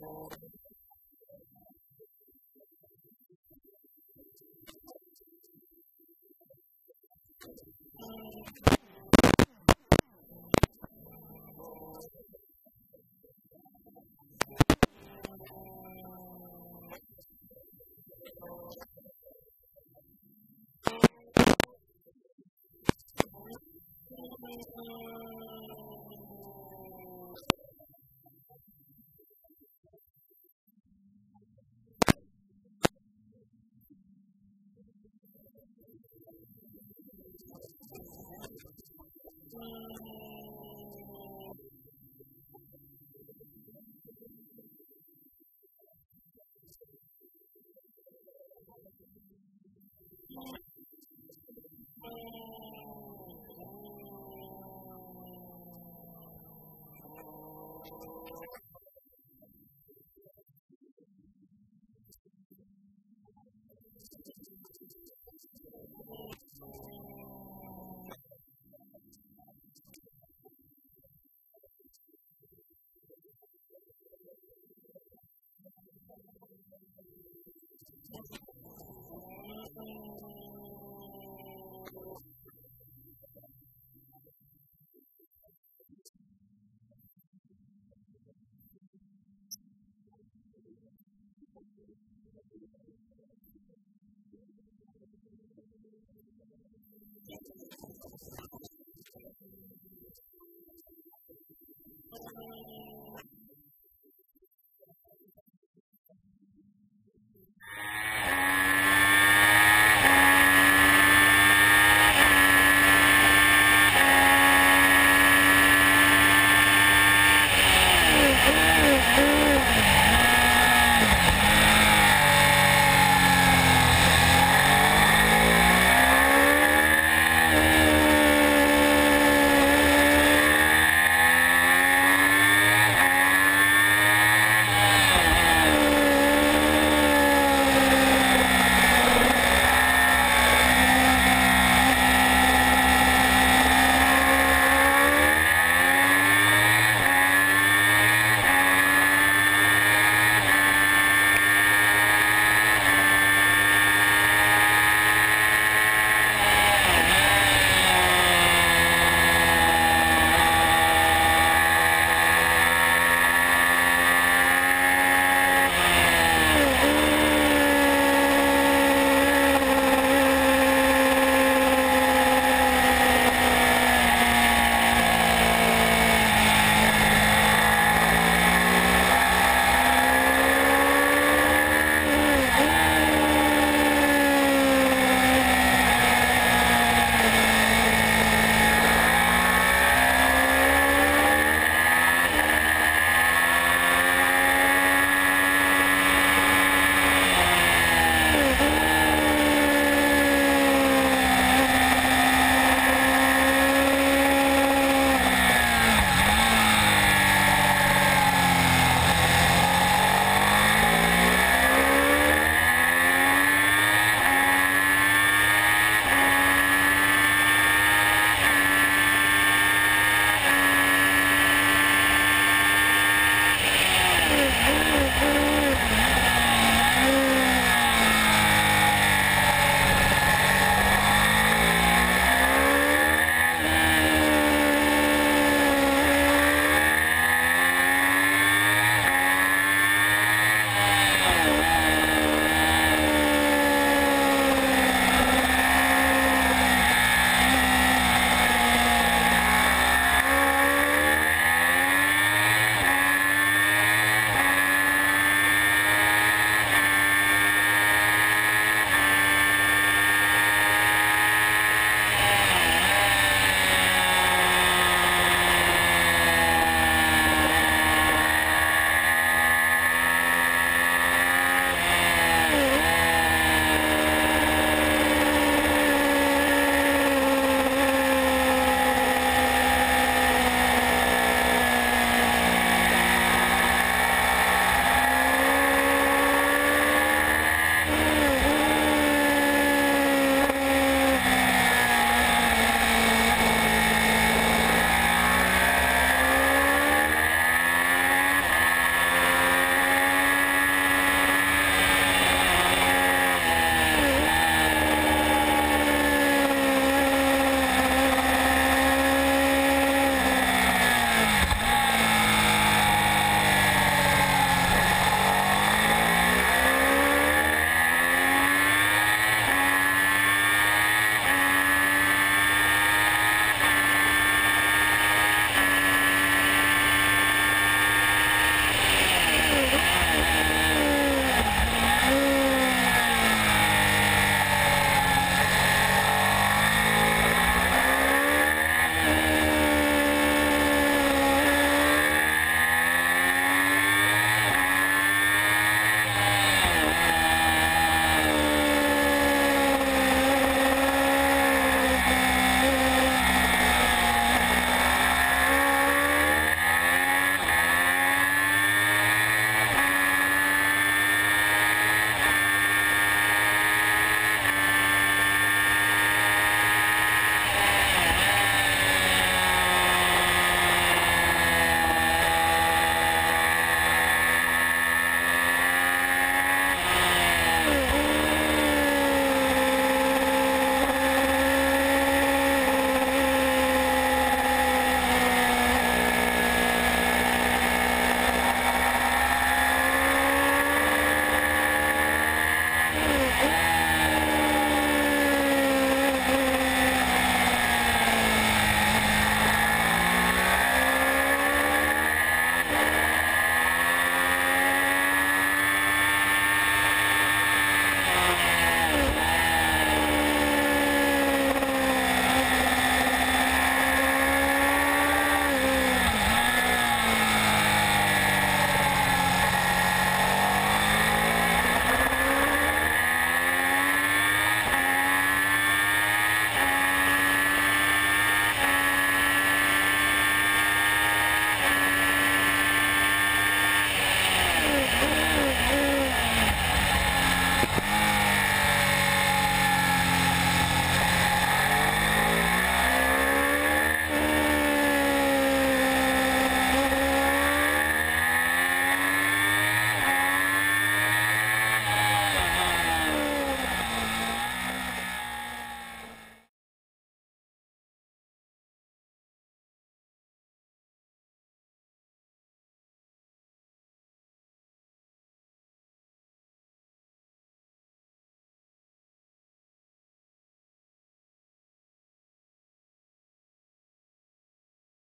Bible.